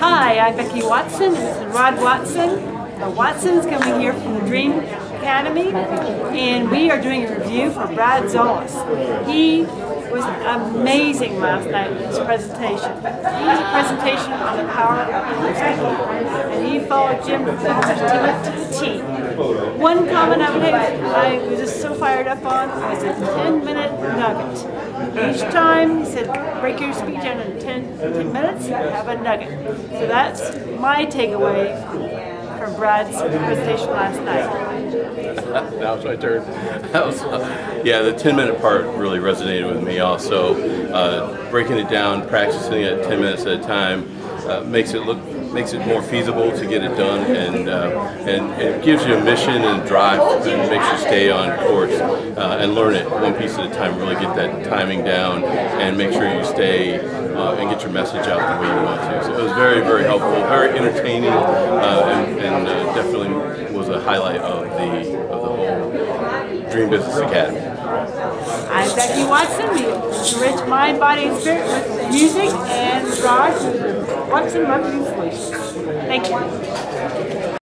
Hi, I'm Becky Watson. This is Rod Watson. The Watson's coming here from the Dream Academy, and we are doing a review for Brad Szollose. He was amazing last night in his presentation. He was a presentation on the power of music, and he followed Jim Phillips to the T. One comment I would I was just so fired up on was a 10 Each time he said, break your speech down in 10, 10 minutes, have a nugget. So that's my takeaway from Brad's presentation last night. that was my turn. That was, uh, yeah, the 10 minute part really resonated with me also. Uh, breaking it down, practicing it 10 minutes at a time uh, makes it look makes it more feasible to get it done and uh, and it gives you a mission and drive and makes you stay on course uh, and learn it one piece at a time really get that timing down and make sure you stay uh, and get your message out the way you want to so it was very very helpful very entertaining uh, and, and uh, definitely was a highlight of the of the whole Dream Business Academy. I'm Becky Watson. We enrich mind, body, and spirit with music and Rod Watson Marketing Solutions. Thank you.